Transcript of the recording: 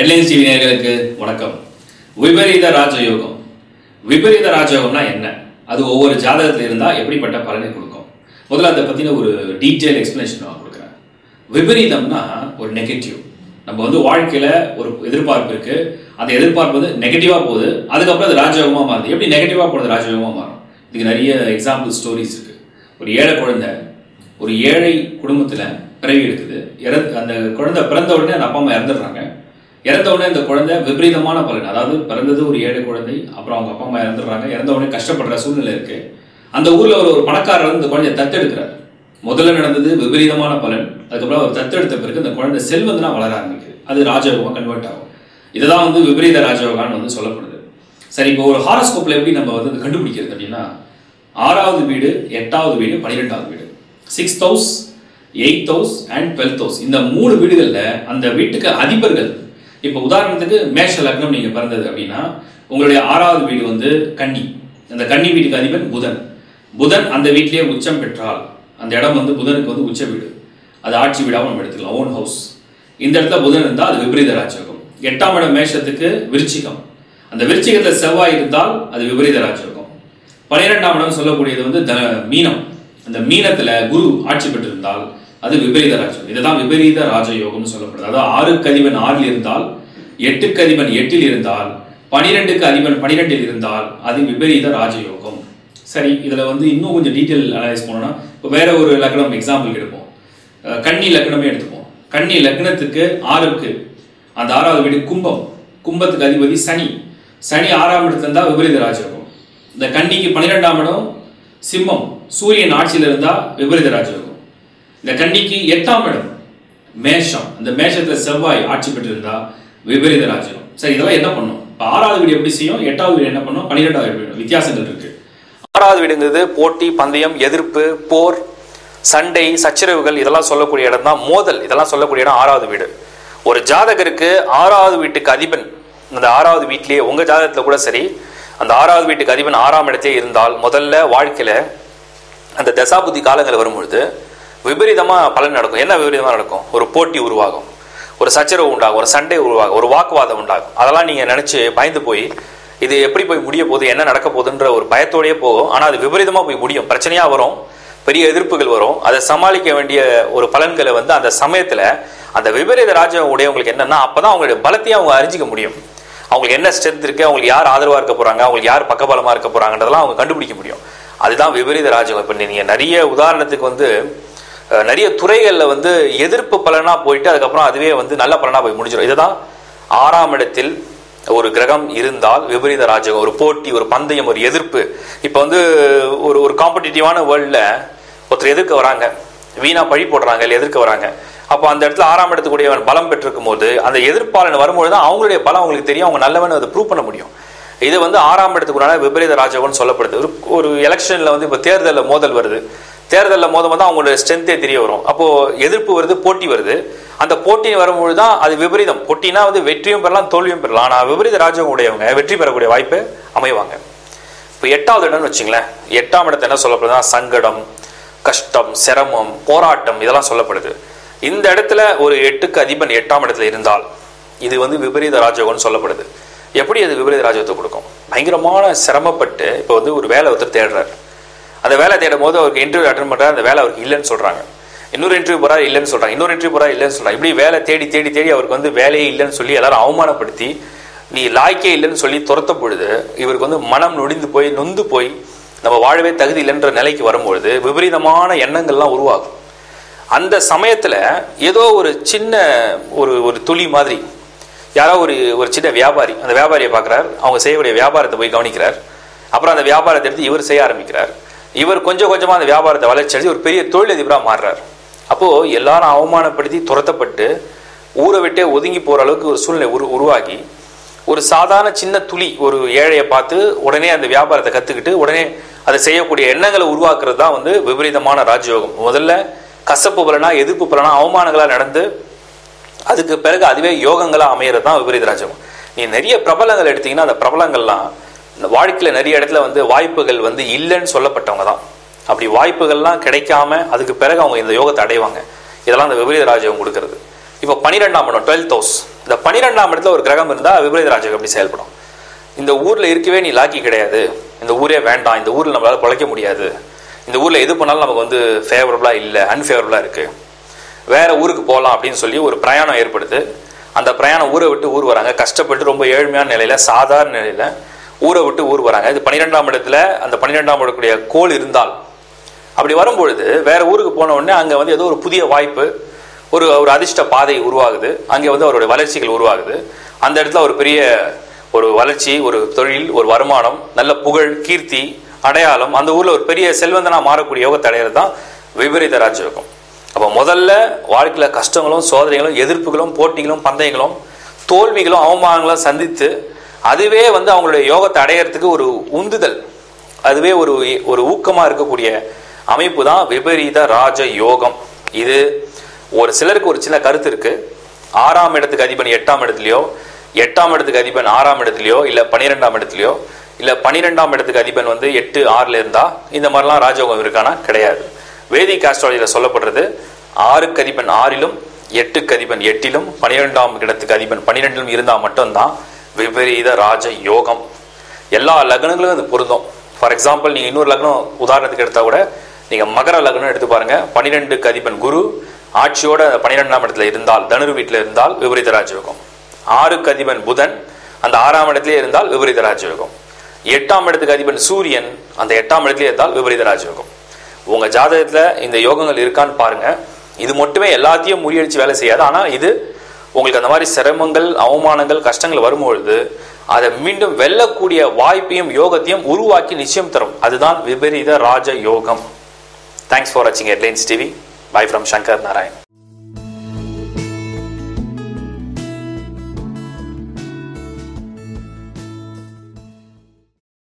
Headlines TV நேர்களுக்கு வணக்கம். விபரீத ராஜயோகம். விபரீத ராஜயோகம்னா என்ன? அது ஒவ்வொரு ஜாதகத்தில் இருந்தால் எப்படிப்பட்ட பலனை கொடுக்கும்? முதல்ல அதை பற்றின ஒரு டீட்டெயில் எக்ஸ்பிளனேஷன் நான் கொடுக்குறேன். விபரீதம்னா ஒரு நெகட்டிவ் நம்ம வந்து வாழ்க்கையில் ஒரு எதிர்பார்ப்பு இருக்குது அந்த எதிர்பார்ப்பு வந்து நெகட்டிவாக போகுது. அதுக்கப்புறம் அது ராஜயோகமாக மாறுது. எப்படி நெகட்டிவாக போகிறது ராஜயோகமாக மாறும். இதுக்கு நிறைய எக்ஸாம்பிள் ஸ்டோரிஸ் இருக்குது ஒரு ஏழை குழந்தை ஒரு ஏழை குடும்பத்தில் பிறவி எடுக்குது. இற அந்த குழந்தை பிறந்த உடனே அந்த அப்பா அம்மா இறந்துடுறாங்க. இறந்த உடனே அந்த குழந்தை விபரீதமான பலன். அதாவது பிறந்தது ஒரு ஏழை குழந்தை அப்புறம் அவங்க அப்பா அம்மா இறந்துடுறாங்க. இறந்த உடனே கஷ்டப்படுற சூழ்நிலை இருக்கு. அந்த ஊர்ல ஒரு ஒரு பணக்காரர் வந்து இந்த குழந்தைய தத்தெடுக்கிறார். முதல்ல நடந்தது விபரீதமான பலன். அதுக்கப்புறம் அவர் தத்தெடுத்த பிறகு அந்த குழந்தை செல்வந்தனா வளர ஆரம்பிக்குது. அது ராஜயோகமா கன்வெர்ட் ஆகும். இதுதான் வந்து விபரீத ராஜயோகான்னு வந்து சொல்லப்படுது. சரி இப்போ ஒரு ஹாரோஸ்கோப்ல எப்படி நம்ம வந்து கண்டுபிடிக்கிறது அப்படின்னா ஆறாவது வீடு எட்டாவது வீடு பன்னிரெண்டாவது வீடு. Sixth house eighth house and twelfth house இந்த மூணு வீடுகளில் அந்த வீட்டுக்கு அதிபர்கள் இப்போ உதாரணத்துக்கு மேஷ லக்னம் நீங்கள் பிறந்தது அப்படின்னா உங்களுடைய ஆறாவது வீடு வந்து கன்னி. அந்த கன்னி வீட்டுக்கு அதிபன் புதன். புதன் அந்த வீட்டிலேயே உச்சம் பெற்றால் அந்த இடம் வந்து புதனுக்கு வந்து உச்ச வீடு. அது ஆட்சி வீடாகவும் நம்ம எடுத்துக்கலாம் ஓன் ஹவுஸ் இந்த இடத்துல புதன் இருந்தால் அது விபரீத ராஜயோகம். எட்டாம் இடம் மேஷத்துக்கு விருச்சிகம். அந்த விருச்சிகத்தில் செவ்வாய் இருந்தால் அது விபரீத ராஜயோகம். பன்னிரெண்டாம் இடம் சொல்லக்கூடியது வந்து த மீனம். அந்த மீனத்தில் குரு ஆட்சி பெற்றிருந்தால் அது விபரீத ராஜயோகம் இதுதான் விபரீத ராஜயோகம்னு சொல்லப்படுது. அதாவது ஆறுக்கு அதிபன் ஆறில் இருந்தால் எட்டுக்கு அதிபன் எட்டில் இருந்தால் பனிரெண்டுக்கு அதிபன் பனிரெண்டில் இருந்தால் அது விபரீத ராஜயோகம். சரி இதில் வந்து இன்னும் கொஞ்சம் டீட்டெயில் அனலைஸ் பண்ணோம்னா இப்போ வேற ஒரு லக்னம் எக்ஸாம்பிள் எடுப்போம். கன்னி லக்னமே எடுத்துப்போம். கன்னி லக்னத்துக்கு ஆறுக்கு அந்த ஆறாவது வீடு கும்பம். கும்பத்துக்கு அதிபதி சனி. சனி ஆறாம் இடத்துல இருந்தால் விபரீத ராஜயோகம். இந்த கன்னிக்கு பன்னிரெண்டாம் இடம் சிம்மம். சூரியன் ஆட்சியில் இருந்தால் விபரீத ராஜயோகம். இந்த கன்னிக்கு எட்டாம் இடம் மேஷம். இந்த மேஷத்துல செவ்வாய் ஆட்சி பெற்றிருந்தா விபரீத ராஜ்யம். சரி இதெல்லாம் என்ன பண்ணும்? ஆறாவது வீடு எப்படி செய்யும்? எட்டாவது வீடு என்ன பண்ணும்? பன்னிரெண்டாவது வீடு. வித்தியாசங்கள் இருக்கு. ஆறாவது வீடுங்கிறது போட்டி பந்தயம் எதிர்ப்பு போர் சண்டை சச்சரவுகள் இதெல்லாம் சொல்லக்கூடிய இடம் தான் மோதல் இதெல்லாம் சொல்லக்கூடிய இடம் ஆறாவது வீடு. ஒரு ஜாதகருக்கு ஆறாவது வீட்டுக்கு அதிபன் அந்த ஆறாவது வீட்டிலேயே உங்க ஜாதகத்துல கூட சரி அந்த ஆறாவது வீட்டுக்கு அதிபன் ஆறாம் இடத்தே இருந்தால் முதல்ல வாழ்க்கையில அந்த தசாபுத்தி காலங்கள் வரும்பொழுது விபரீதமாக பலன் நடக்கும். என்ன விபரீதமாக நடக்கும்? ஒரு போட்டி உருவாகும். ஒரு சச்சரவு உண்டாகும். ஒரு சண்டை உருவாகும். ஒரு வாக்குவாதம் உண்டாகும். அதெல்லாம் நீங்கள் நினச்சி பயந்து போய் இது எப்படி போய் முடிய போகுது என்ன நடக்க போகுதுன்ற ஒரு பயத்தோடயே போகும். ஆனால் அது விபரீதமாக போய் முடியும். பிரச்சனையாக வரும். பெரிய எதிர்ப்புகள் வரும். அதை சமாளிக்க வேண்டிய ஒரு பலன்களை வந்து அந்த சமயத்தில் அந்த விபரீத ராஜ்யம் உடையவங்களுக்கு என்னன்னா அப்பதான் அவங்களுடைய பலத்தையும் அவங்க அறிஞ்சிக்க முடியும். அவங்களுக்கு என்ன ஸ்ட்ரென்த் இருக்குது அவங்களுக்கு யார் ஆதரவாக இருக்க போகிறாங்க அவங்களுக்கு யார் பக்கபலமாக இருக்க போகிறாங்கன்றதெல்லாம் அவங்க கண்டுபிடிக்க முடியும். அதுதான் விபரீத ராஜ்யம் இப்போ நீங்கள் நிறைய உதாரணத்துக்கு வந்து நிறைய துறைகளில் வந்து எதிர்ப்பு பலனாக போயிட்டு அதுக்கப்புறம் அதுவே வந்து நல்ல பலனாக போய் முடிஞ்சிடும் இதுதான் ஆறாம் இடத்தில் ஒரு கிரகம் இருந்தால் விபரீத ராஜகம் ஒரு போட்டி ஒரு பந்தயம் ஒரு எதிர்ப்பு. இப்போ வந்து ஒரு ஒரு காம்படிட்டிவான வேர்ல்டில் ஒருத்தர் எதிர்க்க வராங்க. வீணாக பழி போடுறாங்க இல்லை எதிர்க்க வராங்க. அப்போ அந்த இடத்துல ஆறாம் இடத்துக்குடையவன் பலம் பெற்றிருக்கும் போது அந்த எதிர்ப்பாளன் வரும்போது தான் அவங்களுடைய பலம் அவங்களுக்கு தெரியும். அவங்க நல்லவன் அதை ப்ரூவ் பண்ண முடியும். இது வந்து ஆறாம் இடத்துக்குள்ளான விபரீத ராஜகம்னு சொல்லப்படுது. ஒரு ஒரு எலெக்ஷனில் வந்து இப்போ தேர்தலில் மோதல் வருது. தேர்தலில் மோதும் போது அவங்களோட ஸ்ட்ரென்த்தே தெரிய வரும். அப்போது எதிர்ப்பு வருது போட்டி வருது. அந்த போட்டி வரும்பொழுது தான் அது விபரீதம். போட்டினா வந்து வெற்றியும் பெறலாம் தோல்வியும் பெறலாம். ஆனால் விபரீத ராஜ்யம் உடையவங்க வெற்றி பெறக்கூடிய வாய்ப்பு அமைவாங்க. இப்போ எட்டாவது இடம்னு வச்சுங்களேன். எட்டாம் இடத்தை என்ன சொல்லப்படுதுன்னா சங்கடம் கஷ்டம் சிரமம் போராட்டம் இதெல்லாம் சொல்லப்படுது. இந்த இடத்துல ஒரு எட்டுக்கு அதிபன் எட்டாம் இடத்துல இருந்தால் இது வந்து விபரீத ராஜகம்னு சொல்லப்படுது. எப்படி அது விபரீத ராஜகத்தை கொடுக்கும்? பயங்கரமான சிரமப்பட்டு இப்போ வந்து ஒரு வேலை ஒருத்தர் தேடுறாரு. அந்த வேலை தேடும் போது அவருக்கு இன்டர்வியூ அட்டன் பண்ணுறாரு அந்த வேலை அவருக்கு இல்லைன்னு சொல்கிறாங்க இன்னொரு இன்டர்வியூ போறா இல்லைன்னு சொல்கிறாங்க இன்னொரு இன்டர்வியூ போறா இல்லைன்னு சொல்கிறாங்க இப்படி வேலை தேடி தேடி தேடி அவருக்கு வந்து வேலையே இல்லைன்னு சொல்லி எல்லாரும் அவமானப்படுத்தி நீ லாய்க்கே இல்லைன்னு சொல்லி துரத்த பொழுது இவருக்கு வந்து மனம் நொடிந்து போய் நொந்து போய் நம்ம வாழவே தகுதி இல்லைன்ற நிலைக்கு வரும்பொழுது விபரீதமான எண்ணங்கள்லாம் உருவாகும். அந்த சமயத்தில் ஏதோ ஒரு சின்ன ஒரு ஒரு துளி மாதிரி யாரோ ஒரு ஒரு சின்ன வியாபாரி அந்த வியாபாரியை பார்க்குறார். அவங்க செய்யக்கூடிய வியாபாரத்தை போய் கவனிக்கிறார். அப்புறம் அந்த வியாபாரத்தை எடுத்து இவர் செய்ய ஆரம்பிக்கிறார். இவர் கொஞ்சம் கொஞ்சமாக அந்த வியாபாரத்தை வளர்ச்சி அடைஞ்சு ஒரு பெரிய தொழிலதிபராக மாறுறார். அப்போது எல்லாரும் அவமானப்படுத்தி துரத்தப்பட்டு ஊரை விட்டே ஒதுங்கி போகிற அளவுக்கு ஒரு சூழ்நிலை உரு உருவாகி ஒரு சாதாரண சின்ன துளி ஒரு ஏழையை பார்த்து உடனே அந்த வியாபாரத்தை கற்றுக்கிட்டு உடனே அதை செய்யக்கூடிய எண்ணங்களை உருவாக்குறது தான் வந்து விபரீதமான ராஜயோகம். முதல்ல கசப்பு பலனா எதிர்ப்பு பலனா அவமானங்களாக நடந்து அதுக்கு பிறகு அதுவே யோகங்களாக அமையிறது தான் விபரீத ராஜயோகம். நீ நிறைய பிரபலங்கள் எடுத்தீங்கன்னா அந்த பிரபலங்கள்லாம் இந்த வாழ்க்கையில் நிறைய இடத்துல வந்து வாய்ப்புகள் வந்து இல்லைன்னு சொல்லப்பட்டவங்க தான். அப்படி வாய்ப்புகள்லாம் கிடைக்காம அதுக்கு பிறகு அவங்க இந்த யோகத்தை அடைவாங்க. இதெல்லாம் அந்த விபரீத ராஜகம் கொடுக்கறது. இப்போ பன்னிரெண்டாம் இடம் டுவெல்த் ஹவுஸ். இந்த பன்னிரெண்டாம் இடத்துல ஒரு கிரகம் இருந்தால் விபரீத ராஜகம் எப்படி செயல்படும். இந்த ஊரில் இருக்கவே நீ லாக்கி கிடையாது. இந்த ஊரே வேண்டாம். இந்த ஊரில் நம்மளால் பிழைக்க முடியாது. இந்த ஊரில் எது பண்ணாலும் நமக்கு வந்து ஃபேவரபுளாக இல்லை. அன்ஃபேவரபுளாக இருக்குது வேற ஊருக்கு போகலாம் அப்படின்னு சொல்லி ஒரு பிரயாணம் ஏற்படுது. அந்த பிரயாணம் ஊரை விட்டு ஊர் வராங்க. கஷ்டப்பட்டு ரொம்ப ஏழ்மையான நிலையில் சாதாரண நிலையில் ஊரை விட்டு ஊர் வராங்க. இது பன்னிரெண்டாம் இடத்துல அந்த பன்னிரெண்டாம் இடக்கூடிய கோள் இருந்தால். அப்படி வரும்பொழுது வேற ஊருக்கு போன உடனே அங்க வந்து ஏதோ ஒரு புதிய வாய்ப்பு ஒரு ஒரு அதிர்ஷ்ட பாதை உருவாகுது. அங்கே வந்து அவருடைய வளர்ச்சிகள் உருவாகுது. அந்த இடத்துல ஒரு பெரிய ஒரு வளர்ச்சி ஒரு தொழில் ஒரு வருமானம் நல்ல புகழ் கீர்த்தி அடையாளம் அந்த ஊரில் ஒரு பெரிய செல்வந்தனா மாறக்கூடிய யோகத்தை அடையிறது தான் விபரீத ராஜயோகம். அப்போ முதல்ல வாழ்க்கையில் கஷ்டங்களும் சோதனைகளும் எதிர்ப்புகளும் போட்டிகளும் பந்தயங்களும் தோல்விகளும் அவமானங்களும் சந்தித்து அதுவே வந்து அவங்களுடைய யோகத்தை அடையறதுக்கு ஒரு உந்துதல். அதுவே ஒரு ஒரு ஊக்கமாக இருக்கக்கூடிய அமைப்பு தான் விபரீத ராஜ யோகம் இது ஒரு சிலருக்கு ஒரு சின்ன கருத்து இருக்கு. ஆறாம் இடத்துக்கு அதிபன் எட்டாம் இடத்துலையோ எட்டாம் இடத்துக்கு அதிபன் ஆறாம் இடத்துலையோ இல்லை பன்னிரெண்டாம் இடத்துலையோ இல்லை பன்னிரெண்டாம் இடத்துக்கு அதிபன் வந்து எட்டு ஆறில் இருந்தா இந்த மாதிரிலாம் ராஜயோகம் இருக்கானா? கிடையாது. வேதிக் ஆஸ்ட்ராலஜியில சொல்லப்படுறது ஆறுக்கு அதிபன் ஆறிலும் எட்டுக்கு அதிபன் எட்டிலும் பன்னிரெண்டாம் இடத்துக்கு அதிபன் பன்னிரெண்டிலும் இருந்தால் மட்டும்தான் விபரீத ராஜ யோகம் எல்லா லக்னங்களும் அது பொருந்தும். ஃபார் எக்ஸாம்பிள் நீங்கள் இன்னொரு லக்னம் உதாரணத்துக்கு எடுத்தால் கூட நீங்கள் மகர லக்னம் எடுத்து பாருங்க. பன்னிரெண்டுக்கு அதிபன் குரு ஆட்சியோட பன்னிரெண்டாம் இடத்துல இருந்தால் தனுர் வீட்டில் இருந்தால் விபரீத ராஜயோகம். ஆறுக்கு அதிபன் புதன் அந்த ஆறாம் இடத்துலேயே இருந்தால் விபரீத ராஜயோகம். எட்டாம் இடத்துக்கு அதிபன் சூரியன் அந்த எட்டாம் இடத்துலேயே இருந்தால் விபரீத ராஜயோகம். உங்கள் ஜாதகத்தில் இந்த யோகங்கள் இருக்கான்னு பாருங்கள் இது மட்டுமே எல்லாத்தையும் முறியடித்து வேலை செய்யாது. ஆனால் இது உங்களுக்கு அந்த மாதிரி சிரமங்கள் அவமானங்கள் கஷ்டங்கள் வரும்பொழுது அதை மீண்டும் வெல்லக்கூடிய வாய்ப்பையும் யோகத்தையும் உருவாக்கி நிச்சயம் தரும். அதுதான் விபரீத ராஜ யோகம் தேங்க்ஸ் ஃபார் வாட்சிங் headlines TV bye from Shankar Narayan